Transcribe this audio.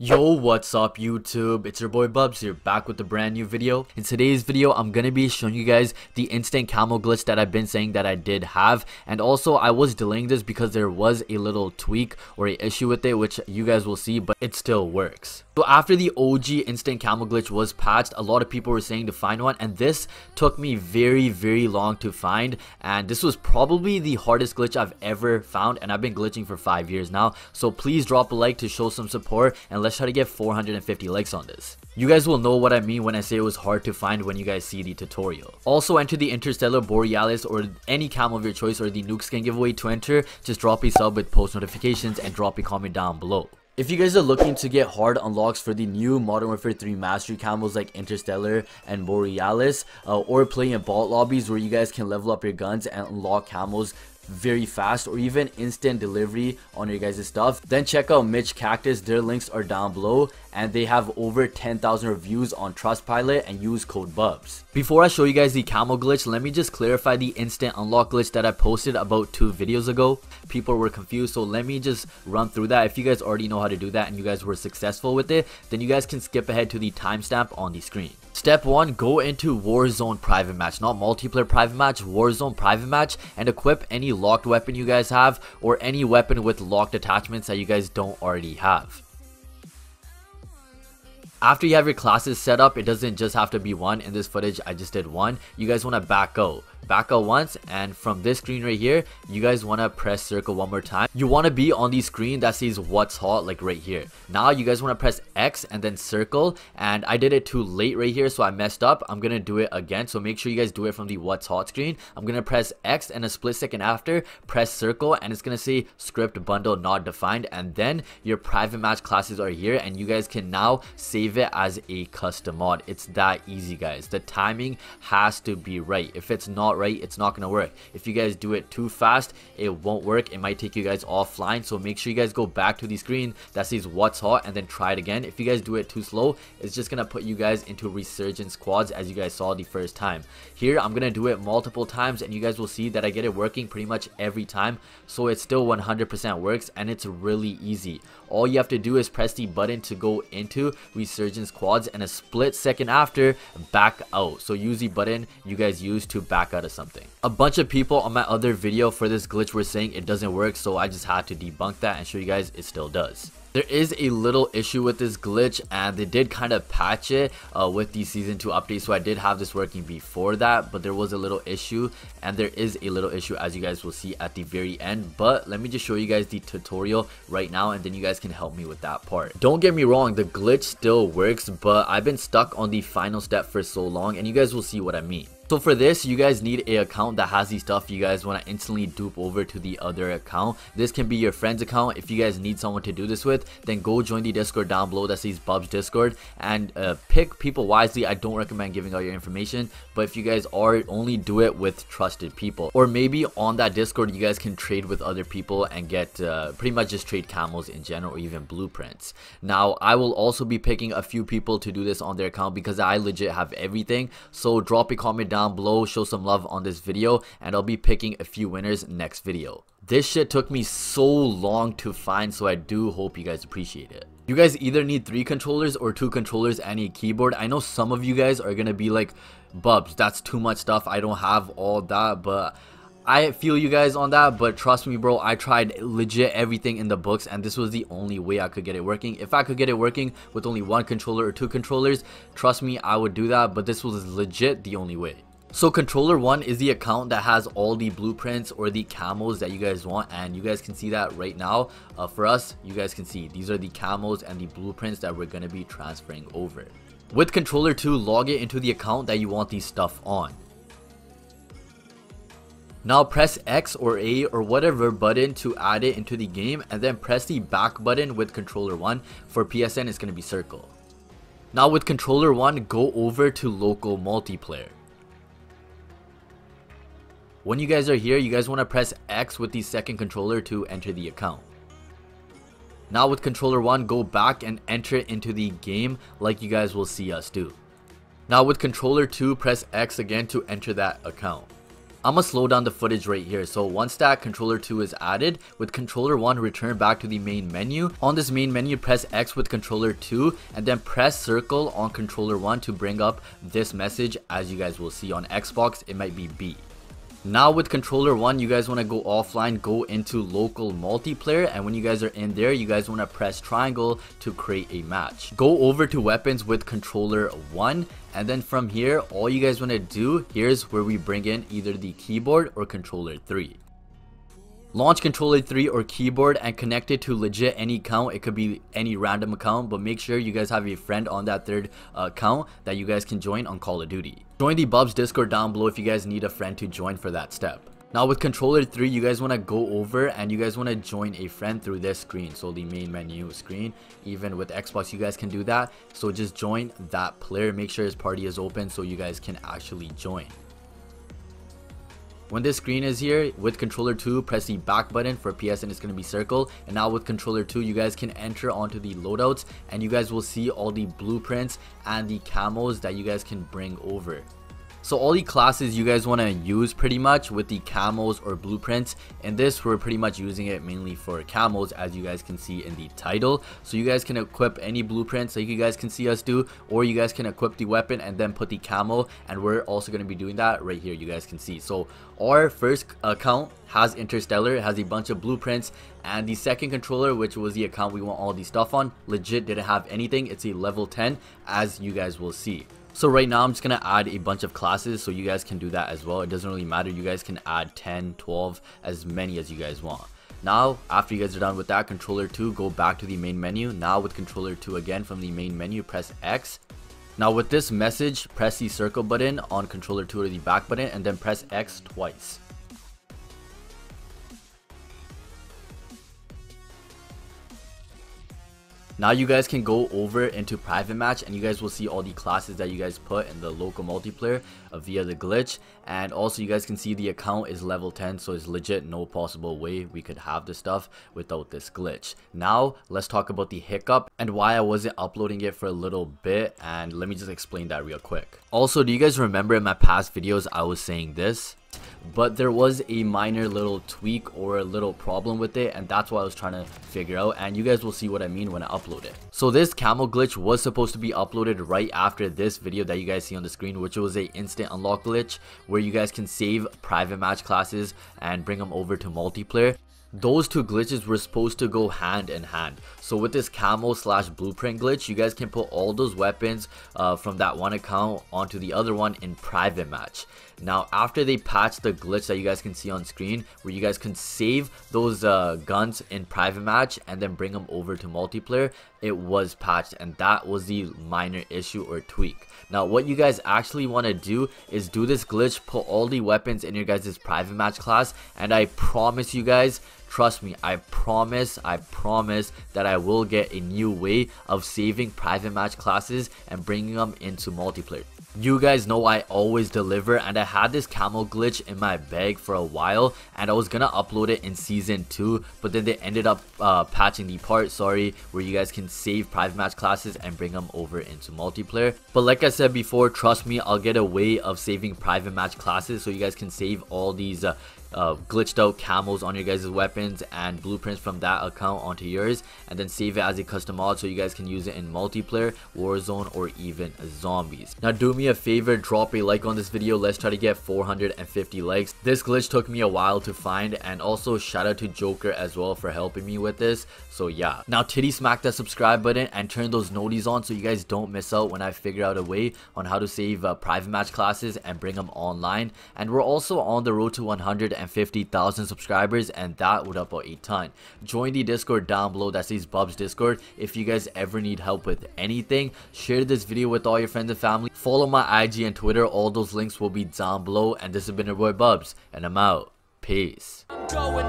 Yo, what's up YouTube? It's your boy Bubs here, back with a brand new video. In today's video, I'm gonna be showing you guys the instant camo glitch that I've been saying that I did have. And also, I was delaying this because there was a little tweak or a issue with it, which you guys will see, but it still works. So after the OG instant camo glitch was patched, a lot of people were saying to find one, and this took me very, very long to find. And this was probably the hardest glitch I've ever found, and I've been glitching for 5 years now. So please drop a like to show some support, and let's try to get 450 likes on this. You guys will know what I mean when I say it was hard to find when you guys see the tutorial. Also enter the Interstellar Borealis or any camo of your choice or the nuke skin giveaway to enter. Just drop a sub with post notifications and drop a comment down below. If you guys are looking to get hard unlocks for the new Modern Warfare 3 Mastery camos like Interstellar and Borealis, uh, or playing in bot lobbies where you guys can level up your guns and unlock camos very fast or even instant delivery on your guys' stuff then check out Mitch Cactus their links are down below and they have over 10,000 reviews on Trustpilot and use code BUBS. Before I show you guys the camo glitch, let me just clarify the instant unlock glitch that I posted about two videos ago. People were confused, so let me just run through that. If you guys already know how to do that and you guys were successful with it, then you guys can skip ahead to the timestamp on the screen. Step 1, go into Warzone private match, not multiplayer private match, Warzone private match, and equip any locked weapon you guys have or any weapon with locked attachments that you guys don't already have. After you have your classes set up, it doesn't just have to be one. In this footage, I just did one. You guys want to back out back out once. And from this screen right here you guys want to press circle one more time. You want to be on the screen that says what's hot like right here. Now you guys want to press x and then circle. And i did it too late right here so i messed up. I'm gonna do it again. So make sure you guys do it from the what's hot screen. I'm gonna press x and a split second after press circle and it's gonna say script bundle not defined. And then your private match classes are here and you guys can now save it as a custom mod. It's that easy guys. The timing has to be right. If it's not right, it's not gonna work. If you guys do it too fast, it won't work. It might take you guys offline. So make sure you guys go back to the screen that says what's hot and then try it again. If you guys do it too slow, it's just gonna put you guys into resurgence squads as you guys saw the first time. Here, I'm gonna do it multiple times and you guys will see that I get it working pretty much every time. So it still 100% works and it's really easy. All you have to do is press the button to go into resurgence squads and a split second after back out. So use the button you guys use to back out of something. A bunch of people on my other video for this glitch were saying it doesn't work so I just had to debunk that and show you guys it still does. There is a little issue with this glitch and they did kind of patch it uh, with the season 2 update so I did have this working before that but there was a little issue and there is a little issue as you guys will see at the very end but let me just show you guys the tutorial right now and then you guys can help me with that part. Don't get me wrong the glitch still works but I've been stuck on the final step for so long and you guys will see what I mean. So for this, you guys need a account that has the stuff you guys want to instantly dupe over to the other account. This can be your friend's account. If you guys need someone to do this with, then go join the Discord down below that says Bubs Discord and uh, pick people wisely. I don't recommend giving out your information, but if you guys are, only do it with trusted people. Or maybe on that Discord, you guys can trade with other people and get uh, pretty much just trade camos in general or even blueprints. Now, I will also be picking a few people to do this on their account because I legit have everything. So drop a comment down down below, show some love on this video, and I'll be picking a few winners next video. This shit took me so long to find, so I do hope you guys appreciate it. You guys either need 3 controllers or 2 controllers and a keyboard. I know some of you guys are gonna be like, Bubs, that's too much stuff, I don't have all that, but I feel you guys on that, but trust me, bro, I tried legit everything in the books, and this was the only way I could get it working. If I could get it working with only one controller or two controllers, trust me, I would do that, but this was legit the only way. So controller 1 is the account that has all the blueprints or the camos that you guys want and you guys can see that right now. Uh, for us, you guys can see these are the camos and the blueprints that we're going to be transferring over. With controller 2, log it into the account that you want these stuff on. Now press X or A or whatever button to add it into the game and then press the back button with controller 1. For PSN it's going to be circle. Now with controller 1 go over to local multiplayer. When you guys are here, you guys want to press X with the second controller to enter the account. Now with controller 1, go back and enter it into the game like you guys will see us do. Now with controller 2, press X again to enter that account. I'm gonna slow down the footage right here. So once that controller 2 is added, with controller 1 return back to the main menu. On this main menu, press X with controller 2 and then press circle on controller 1 to bring up this message as you guys will see on Xbox, it might be B. Now with controller 1, you guys want to go offline, go into local multiplayer and when you guys are in there, you guys want to press triangle to create a match. Go over to weapons with controller 1 and then from here, all you guys want to do, here's where we bring in either the keyboard or controller 3. Launch controller 3 or keyboard and connect it to legit any account. It could be any random account, but make sure you guys have a friend on that third uh, account that you guys can join on Call of Duty. Join the Bubs Discord down below if you guys need a friend to join for that step. Now with controller 3, you guys want to go over and you guys want to join a friend through this screen. So the main menu screen, even with Xbox, you guys can do that. So just join that player. Make sure his party is open so you guys can actually join. When this screen is here, with controller 2, press the back button for PSN it's going to be circle. And now with controller 2, you guys can enter onto the loadouts and you guys will see all the blueprints and the camos that you guys can bring over. So all the classes you guys want to use pretty much with the camos or blueprints. and this, we're pretty much using it mainly for camos as you guys can see in the title. So you guys can equip any blueprints like you guys can see us do or you guys can equip the weapon and then put the camo and we're also going to be doing that right here you guys can see. So our first account has Interstellar, it has a bunch of blueprints and the second controller which was the account we want all the stuff on legit didn't have anything. It's a level 10 as you guys will see. So right now I'm just going to add a bunch of classes so you guys can do that as well. It doesn't really matter. You guys can add 10, 12, as many as you guys want. Now, after you guys are done with that, controller 2, go back to the main menu. Now with controller 2 again from the main menu, press X. Now with this message, press the circle button on controller 2 or the back button and then press X twice. Now you guys can go over into private match and you guys will see all the classes that you guys put in the local multiplayer uh, via the glitch and also you guys can see the account is level 10 so it's legit no possible way we could have this stuff without this glitch. Now let's talk about the hiccup and why I wasn't uploading it for a little bit and let me just explain that real quick. Also do you guys remember in my past videos I was saying this? But there was a minor little tweak or a little problem with it and that's what I was trying to figure out and you guys will see what I mean when I upload it. So this camo glitch was supposed to be uploaded right after this video that you guys see on the screen which was a instant unlock glitch where you guys can save private match classes and bring them over to multiplayer those two glitches were supposed to go hand in hand. So with this camo slash blueprint glitch, you guys can put all those weapons uh, from that one account onto the other one in private match. Now after they patched the glitch that you guys can see on screen where you guys can save those uh, guns in private match and then bring them over to multiplayer, it was patched and that was the minor issue or tweak. Now what you guys actually want to do is do this glitch, put all the weapons in your guys' private match class and I promise you guys Trust me, I promise, I promise that I will get a new way of saving private match classes and bringing them into multiplayer. You guys know I always deliver and I had this camo glitch in my bag for a while and I was gonna upload it in season 2 but then they ended up uh, patching the part, sorry, where you guys can save private match classes and bring them over into multiplayer. But like I said before, trust me, I'll get a way of saving private match classes so you guys can save all these uh, uh, glitched out camos on your guys' weapons and blueprints from that account onto yours and then save it as a custom mod so you guys can use it in multiplayer, warzone or even zombies. Now do me a favor, drop a like on this video, let's try to get 450 likes. This glitch took me a while to find and also shout out to Joker as well for helping me with this. So yeah, now titty smack that subscribe button and turn those noties on so you guys don't miss out when I figure out a way on how to save uh, private match classes and bring them online. And we're also on the road to 100 and 50,000 subscribers and that would help out a ton. Join the Discord down below that says Bubs Discord if you guys ever need help with anything. Share this video with all your friends and family. Follow my IG and Twitter. All those links will be down below. And this has been your boy Bubs and I'm out. Peace. Going,